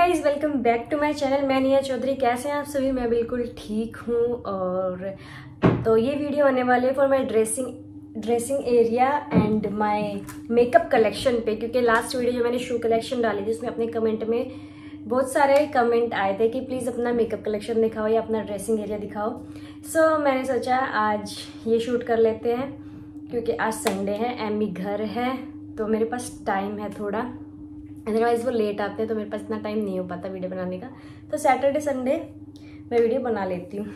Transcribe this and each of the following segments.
Guys welcome back to my channel मैं निया चौधरी कैसे हैं आप सभी? मैं बिल्कुल ठीक हूँ और तो ये वीडियो आने वाले है for my dressing dressing area and my makeup collection पे क्योंकि लास्ट वीडियो जो मैंने शू कलेक्शन डाली थी उसमें अपने कमेंट में बहुत सारे कमेंट आए थे कि प्लीज़ अपना मेकअप कलेक्शन दिखाओ या अपना ड्रेसिंग एरिया दिखाओ। सो so, मैंने सोचा आज ये शूट कर लेते हैं क्योंकि आज संडे है एमी घर है तो मेरे पास टाइम है थोड़ा। अदरवाइज़ वो लेट आते हैं तो मेरे पास इतना टाइम नहीं हो पाता वीडियो बनाने का। तो सैटरडे संडे मैं वीडियो बना लेती हूँ।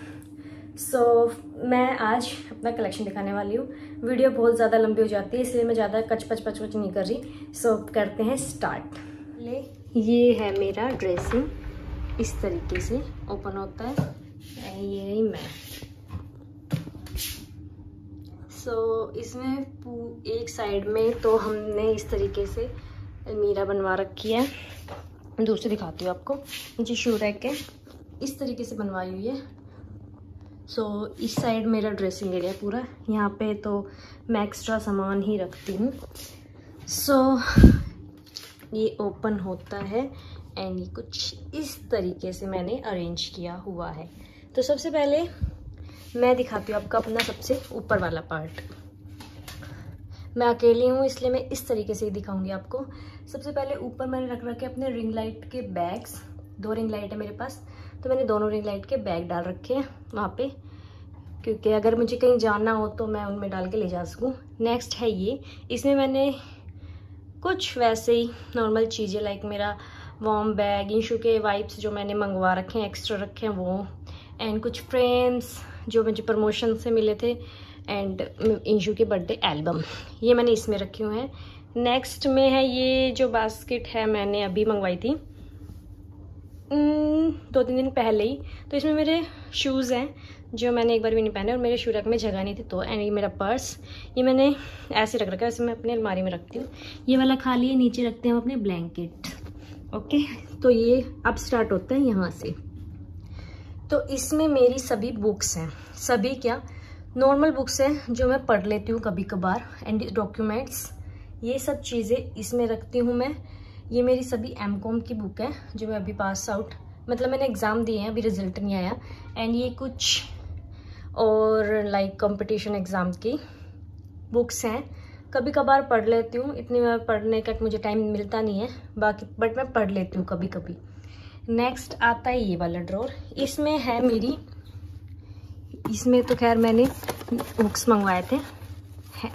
सो so, मैं आज अपना कलेक्शन दिखाने वाली हूँ। वीडियो बहुत ज़्यादा लंबी हो जाती है इसलिए मैं ज़्यादा कच पच पच पच नहीं कर रही। सो so, करते हैं स्टार्ट ले। ये है मेरा ड्रेसिंग इस तरीके से ओपन होता है। ये रही मैं। सो so, इसमें एक साइड में तो हमने इस तरीके से अलमीरा बनवा रखी है। दूसरी दिखाती हूँ आपको। मुझे शू रैक है। इस तरीके से बनवाई हुई है। सो so, इस साइड मेरा ड्रेसिंग एरिया पूरा। यहाँ पे तो मैं एक्स्ट्रा सामान ही रखती हूँ। सो so, ये ओपन होता है। एंड ये कुछ इस तरीके से मैंने अरेंज किया हुआ है। तो सबसे पहले मैं दिखाती हूँ आपका अपना सबसे ऊपर वाला पार्ट मैं अकेली हूँ, इसलिए मैं इस तरीके से ही दिखाऊँगी आपको। सबसे पहले ऊपर मैंने रख रखे अपने रिंग लाइट के बैग्स दो रिंग लाइट है मेरे पास तो मैंने दोनों रिंग लाइट के बैग डाल रखे हैं वहाँ पे, क्योंकि अगर मुझे कहीं जाना हो तो मैं उनमें डाल के ले जा सकूँ। नेक्स्ट है ये। इसमें मैंने कुछ वैसे ही नॉर्मल चीज़ें लाइक मेरा वॉम बैग इंशू के वाइप्स जो मैंने मंगवा रखे हैं एक्स्ट्रा रखे हैं वो एंड कुछ फ्रेम्स जो मुझे प्रमोशन से मिले थे। एंड इंशू के बर्थडे एल्बम ये मैंने इसमें रखे हुए हैं। नेक्स्ट में है ये जो बास्केट है, मैंने अभी मंगवाई थी। दो तीन दिन पहले ही। तो इसमें मेरे शूज़ हैं, जो मैंने एक बार भी नहीं पहने और मेरे शू रख में जगह नहीं थी तो एंड ये मेरा पर्स ये मैंने ऐसे रख रखा है ऐसे मैं अपने अलमारी में रखती हूँ। ये वाला खाली है, नीचे रखते हैं हम अपने ब्लैंकेट ओके तो ये अब स्टार्ट होता है यहाँ से। तो इसमें मेरी सभी बुक्स हैं। सभी क्या? नॉर्मल बुक्स हैं जो मैं पढ़ लेती हूँ कभी कभार एंड डॉक्यूमेंट्स ये सब चीज़ें इसमें रखती हूँ मैं। ये मेरी सभी एम कॉम की बुक है जो मैं अभी पास आउट मतलब मैंने एग्ज़ाम दिए हैं, अभी रिज़ल्ट नहीं आया। एंड ये कुछ और लाइक कंपटीशन एग्ज़ाम की बुक्स हैं। कभी कभार पढ़ लेती हूँ, इतनी बार पढ़ने का मुझे टाइम मिलता नहीं है, बाकी बट मैं पढ़ लेती हूँ कभी कभी। नेक्स्ट आता है ये वाला ड्रॉर इसमें है मेरी इसमें तो खैर मैंने बुक्स मंगवाए थे।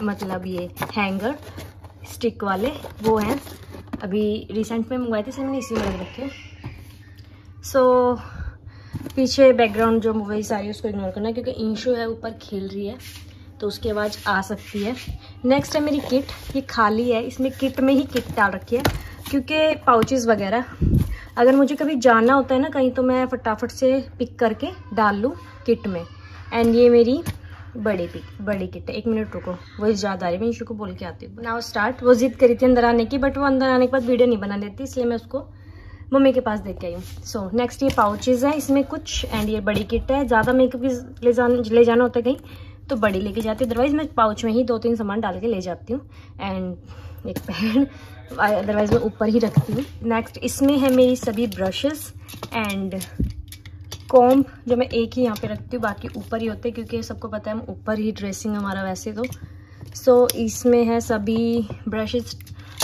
मतलब ये हैंगर स्टिक वाले वो हैं। अभी रिसेंट में मंगवाए थे सर मैंने इसी में रखे सो so, पीछे बैकग्राउंड जो वही सारी उसको इग्नोर करना क्योंकि इंशो है ऊपर खेल रही है तो उसकी आवाज़ आ सकती है। नेक्स्ट है मेरी किट ये खाली है इसमें किट में ही किट डाल रखी है क्योंकि पाउचेस वगैरह। अगर मुझे कभी जाना होता है ना कहीं तो मैं फटाफट से पिक करके डाल लूँ किट में। एंड ये मेरी बड़ी पिक बड़ी किट एक मिनट रुको, वो ज़्यादा आ रही मैं इशू को बोल के आती हूँ। नाउ स्टार्ट वो जिद करी थी अंदर आने की बट वो अंदर आने के बाद वीडियो नहीं बना देती, इसलिए मैं उसको मम्मी के पास देख के आई हूँ। सो नेक्स्ट ये पाउचेज है, इसमें कुछ एंड ये बड़ी किट है। ज़्यादा मेकअप ले जाना ले जाना होता है कहीं तो बड़ी लेके जाती हूँ। अदरवाइज़ मैं पाउच में ही दो तीन सामान डाल के ले जाती हूँ। एंड एक पैन अदरवाइज़ मैं ऊपर ही रखती हूँ। नेक्स्ट इसमें है मेरी सभी ब्रशेस एंड कॉम्ब जो मैं एक ही यहाँ पे रखती हूँ बाकी ऊपर ही होते हैं क्योंकि सबको पता है हम ऊपर ही ड्रेसिंग हमारा वैसे तो। सो so, इसमें है सभी ब्रशेस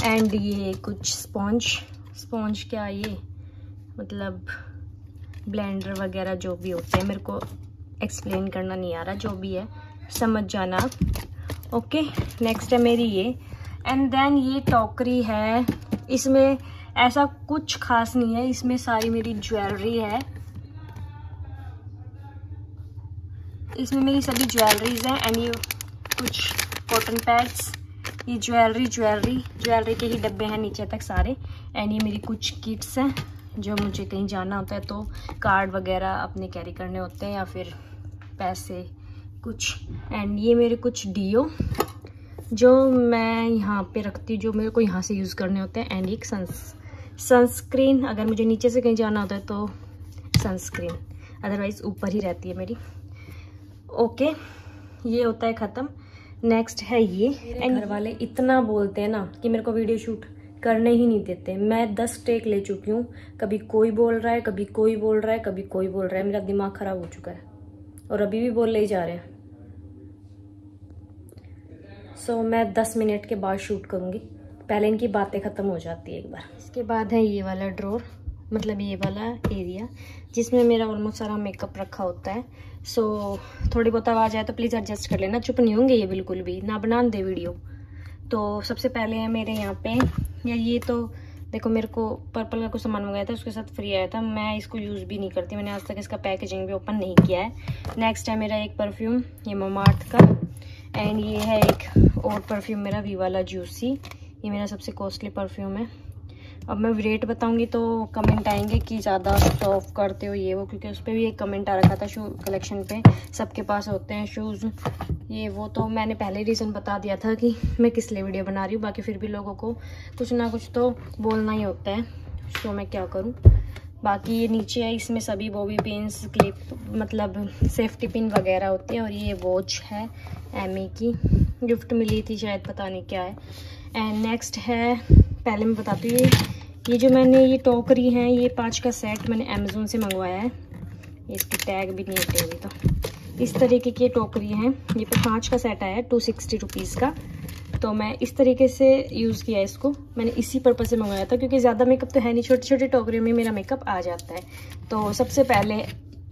एंड ये कुछ स्पॉन्ज स्पॉन्ज क्या ये? मतलब ब्लेंडर वगैरह जो भी होते हैं मेरे को एक्सप्लेन करना नहीं आ रहा जो भी है समझ जाना आप। ओके नेक्स्ट है मेरी ये। एंड देन ये टोकरी है। इसमें ऐसा कुछ खास नहीं है इसमें सारी मेरी ज्वेलरी है। इसमें मेरी सभी ज्वेलरीज हैं एंड ये कुछ कॉटन पैड्स ये ज्वेलरी ज्वेलरी ज्वेलरी के ही डब्बे हैं नीचे तक सारे एंड ये मेरी कुछ किट्स हैं, जो मुझे कहीं जाना होता है तो कार्ड वगैरह अपने कैरी करने होते हैं या फिर पैसे कुछ। एंड ये मेरे कुछ डीओ जो मैं यहाँ पे रखती हूँ, जो मेरे को यहाँ से यूज़ करने होते हैं एंड एक सन्स सनस्क्रीन अगर मुझे नीचे से कहीं जाना होता है तो सनस्क्रीन अदरवाइज़ ऊपर ही रहती है मेरी। ओके ये होता है ख़त्म। नेक्स्ट है ये। एंड घर वाले इतना बोलते हैं ना कि मेरे को वीडियो शूट करने ही नहीं देते। मैं दस टेक ले चुकी हूँ। कभी कोई बोल रहा है कभी कोई बोल रहा है कभी कोई बोल रहा है। मेरा दिमाग ख़राब हो चुका है। और अभी भी बोल ही जा रहे हैं। सो so, मैं दस मिनट के बाद शूट करूँगी। पहले इनकी बातें ख़त्म हो जाती है एक बार। इसके बाद है ये वाला ड्रॉर मतलब ये वाला एरिया जिसमें मेरा ऑलमोस्ट सारा मेकअप रखा होता है। सो so, थोड़ी बहुत आवाज़ आए तो प्लीज़ एडजस्ट कर लेना। चुप नहीं होंगे ये बिल्कुल भी। ना बना दे वीडियो तो सबसे पहले है मेरे यहाँ पे या ये तो देखो मेरे को पर्पल का कुछ सामान मंगाया था उसके साथ फ्री आया था। मैं इसको यूज़ भी नहीं करती। मैंने आज तक इसका पैकेजिंग भी ओपन नहीं किया है। नेक्स्ट है मेरा एक परफ्यूम ये ममार्थ का। एंड ये है एक और परफ्यूम मेरा वी वाला जूसी ये मेरा सबसे कॉस्टली परफ्यूम है। अब मैं रेट बताऊँगी तो कमेंट आएँगे कि ज़्यादा सॉफ्ट करते हो ये वो, क्योंकि उस पर भी एक कमेंट आ रखा था शू कलेक्शन पे। सबके पास होते हैं शूज़ ये वो तो मैंने पहले रीज़न बता दिया था कि मैं किस लिए वीडियो बना रही हूँ, बाकी फिर भी लोगों को कुछ ना कुछ तो बोलना ही होता है। तो मैं क्या करूँ? बाकी ये नीचे है, इसमें सभी बॉबी पिन्स क्लिप मतलब सेफ्टी पिन वगैरह होते हैं, और ये वॉच है एम की। गिफ्ट मिली थी शायद, पता नहीं क्या है। एंड नेक्स्ट है, पहले मैं बताती हूँ जो मैंने ये टोकरी है, ये पाँच का सेट मैंने अमेज़ोन से मंगवाया है। इसकी टैग भी नहीं हटे हुई तो। इस तरीके की टोकरी है। ये पाँच का सेट आया है टू सिक्सटी रुपीज़ का। तो मैं इस तरीके से यूज़ किया इसको। मैंने इसी पर्पज़ से मंगवाया था, क्योंकि ज़्यादा मेकअप तो है नहीं। छोटी छोटी टोकरियों में मेरा मेकअप आ जाता है। तो सबसे पहले,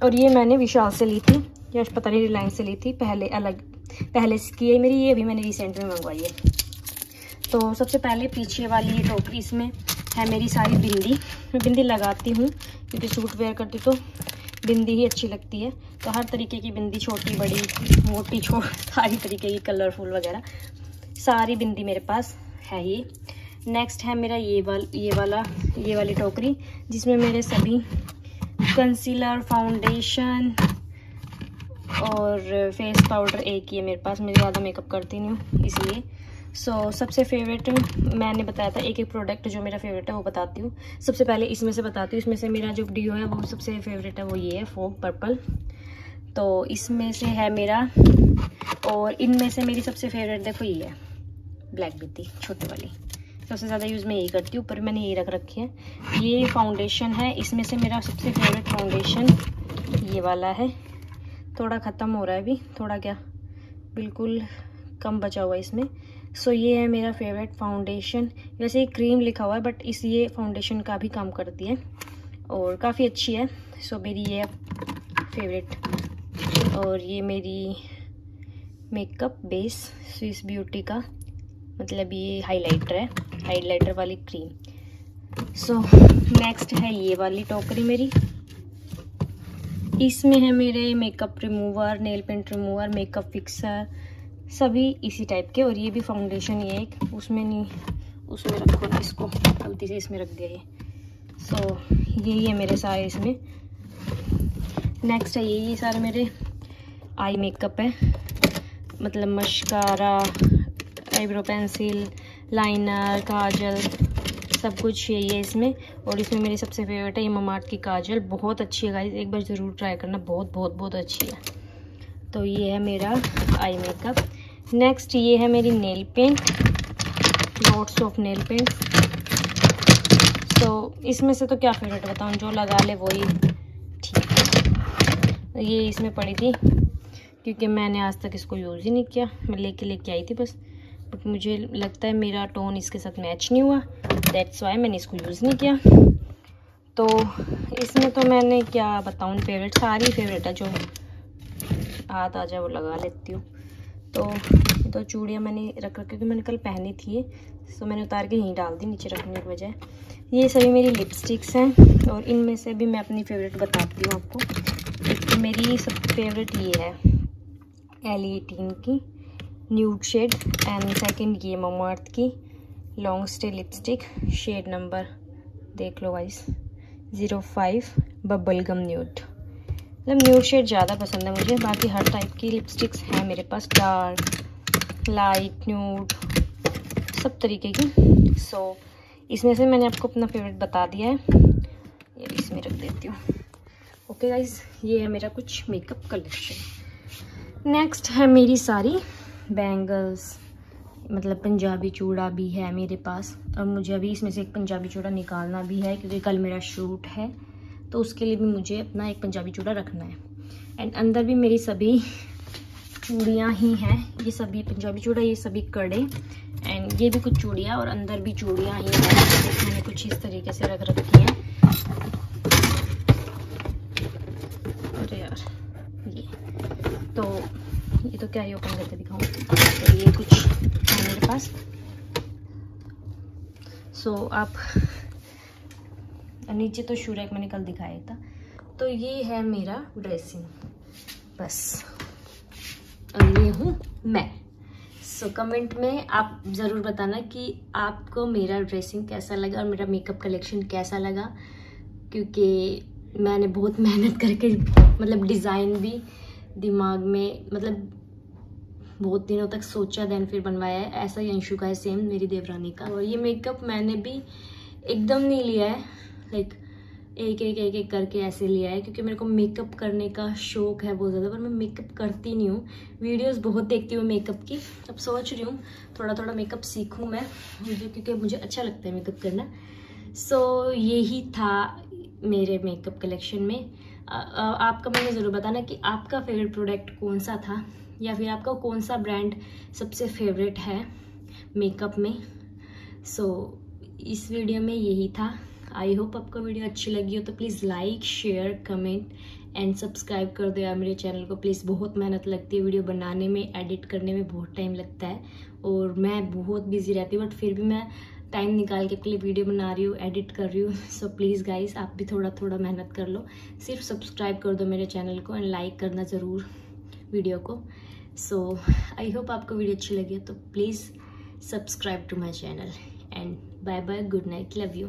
और ये मैंने विशाल से ली थी, या पता नहीं रिलायंस से ली थी, पहले अलग, पहले की है मेरी, ये अभी मैंने रिसेंट में मंगवाई है। तो सबसे पहले पीछे वाली ये टोकरी इसमें है मेरी सारी बिंदी। मैं बिंदी लगाती हूँ, क्योंकि सूट वेयर करती तो बिंदी ही अच्छी लगती है। तो हर तरीके की बिंदी, छोटी, बड़ी, मोटी, छोट, सारी तरीके की कलरफुल वगैरह, सारी बिंदी मेरे पास है ये नेक्स्ट है मेरा ये वाल, ये वाला, ये वाली टोकरी, जिसमें मेरे सभी कंसीलर फाउंडेशन और फेस पाउडर एक ही है मेरे पास। मैं ज़्यादा मेकअप करती नहीं हूँ, इसलिए सो so, सबसे फेवरेट मैंने बताया था एक एक प्रोडक्ट जो मेरा फेवरेट है वो बताती हूँ। सबसे पहले इसमें से बताती हूँ इसमें से मेरा जो डीओ है वो सबसे फेवरेट है वो ये है फोक पर्पल तो इसमें से है मेरा और इनमें से मेरी सबसे फेवरेट देखो ये है ब्लैक बित्ती छोटे वाली। सबसे ज़्यादा यूज़ मैं यही करती हूँ ऊपर मैंने यही रख रखी है। ये फाउंडेशन है इसमें से मेरा सबसे फेवरेट फाउंडेशन ये वाला है। थोड़ा ख़त्म हो रहा है अभी थोड़ा क्या बिल्कुल कम बचा हुआ है इसमें। सो ये है मेरा फेवरेट फाउंडेशन वैसे ये क्रीम लिखा हुआ है बट इस ये फाउंडेशन का भी काम करती है और काफ़ी अच्छी है। सो मेरी ये फेवरेट और ये मेरी मेकअप बेस स्विस ब्यूटी का मतलब ये हाइलाइटर है हाइलाइटर वाली क्रीम सो नेक्स्ट है ये वाली टोकरी मेरी। इसमें है मेरे makeup remover nail paint remover makeup fixer सभी इसी टाइप के और ये भी फाउंडेशन ये एक उसमें नहीं उसमें रखो इसको गलती से इसमें रख दिया ये। सो so, यही है मेरे सारे इसमें। नेक्स्ट है यही सारे मेरे आई मेकअप है। मतलब मशकारा आईब्रो पेंसिल लाइनर काजल सब कुछ यही है इसमें। और इसमें मेरी सबसे फेवरेट है ये ममार्ट की काजल। बहुत अच्छी है गाइस एक बार ज़रूर ट्राई करना बहुत बहुत बहुत अच्छी है। तो ये है मेरा आई मेकअप नेक्स्ट ये है मेरी nail paint lots of nail paint तो इसमें से तो क्या फेवरेट बताऊँ? जो लगा ले वही. ठीक है. ये इसमें पड़ी थी, क्योंकि मैंने आज तक इसको यूज़ ही नहीं किया. मैं लेके लेके आई थी बस. बट मुझे लगता है मेरा टोन इसके साथ मैच नहीं हुआ. दैट्स वाई मैंने इसको यूज़ नहीं किया. तो इसमें तो मैंने क्या बताऊँ? फेवरेट सारी फेवरेट है जो. हाथ आ जाए वो लगा लेती हूँ. तो तो चूड़ियाँ मैंने रख रख क्योंकि मैंने कल पहनी थी तो मैंने उतार के यहीं डाल दी नीचे रखने की वजह ये सभी मेरी लिपस्टिक्स हैं और इनमें से भी मैं अपनी फेवरेट बताती हूँ आपको। एक तो मेरी सब फेवरेट ये है एल एटीन की न्यूड शेड एंड सेकंड ये ममर्थ की long stay lipstick shade number देख लो vice zero five bubble gum nude मतलब न्यूड शेड ज़्यादा पसंद है मुझे। बाकी हर टाइप की लिपस्टिक्स हैं मेरे पास। डार्क लाइट न्यूड सब तरीके की। सो so, इसमें से मैंने आपको अपना फेवरेट बता दिया है। ये इसमें रख देती हूँ। ओके गाइज़ ये है मेरा कुछ मेकअप कलेक्शन नेक्स्ट है मेरी सारी बैंगल्स मतलब पंजाबी चूड़ा भी है मेरे पास। और मुझे अभी इसमें से एक पंजाबी चूड़ा निकालना भी है क्योंकि कल मेरा शूट है। तो उसके लिए भी मुझे अपना एक पंजाबी चूड़ा रखना है। एंड अंदर भी मेरी सभी चूड़ियाँ ही हैं। ये सभी पंजाबी चूड़ा ये सभी कड़े। एंड ये भी कुछ चूड़ियाँ और अंदर भी चूड़ियाँ ही हैं। मैंने कुछ इस तरीके से रख रखी हैं। अरे यार ये। तो ये तो क्या ही ओपन करके दिखाऊँ? तो ये कुछ है मेरे पास। सो so, आप नीचे तो शू रैक मैंने कल दिखाया था। तो ये है मेरा ड्रेसिंग बस। और ये हूँ मैं। सो so, कमेंट में आप ज़रूर बताना कि आपको मेरा ड्रेसिंग कैसा लगा और मेरा मेकअप कलेक्शन कैसा लगा। क्योंकि मैंने बहुत मेहनत करके मतलब डिज़ाइन भी दिमाग में मतलब बहुत दिनों तक सोचा देन फिर बनवाया है। ऐसा ही अंशु का है सेम मेरी देवरानी का। और ये मेकअप मैंने भी एकदम नहीं लिया है। लाइक एक एक एक एक करके ऐसे लिया है क्योंकि मेरे को मेकअप करने का शौक है बहुत ज़्यादा पर मैं मेकअप करती नहीं हूँ। वीडियोस बहुत देखती हूँ मेकअप की। अब सोच रही हूँ थोड़ा थोड़ा मेकअप सीखूँ मैं क्योंकि मुझे अच्छा लगता है मेकअप करना। सो so, यही था मेरे मेकअप कलेक्शन में। आ, आ, आपका मैंने ज़रूर बताना कि आपका फेवरेट प्रोडक्ट कौन सा था या फिर आपका कौन सा ब्रांड सबसे फेवरेट है मेकअप में। सो so, इस वीडियो में यही था। आई होप आपको वीडियो अच्छी लगी हो तो please like share comment and subscribe कर दो यार मेरे चैनल को। प्लीज़ बहुत मेहनत लगती है वीडियो बनाने में एडिट करने में, बहुत टाइम लगता है। और मैं बहुत बिज़ी रहती हूँ बट फिर भी मैं टाइम निकाल के अपने लिए वीडियो बना रही हूँ एडिट कर रही हूँ। सो प्लीज़ गाइस आप भी थोड़ा थोड़ा मेहनत कर लो। सिर्फ़ सब्सक्राइब कर दो मेरे चैनल को एंड लाइक करना ज़रूर वीडियो को। सो आई होप आपको वीडियो अच्छी लगी तो please subscribe to my channel and bye bye good night love you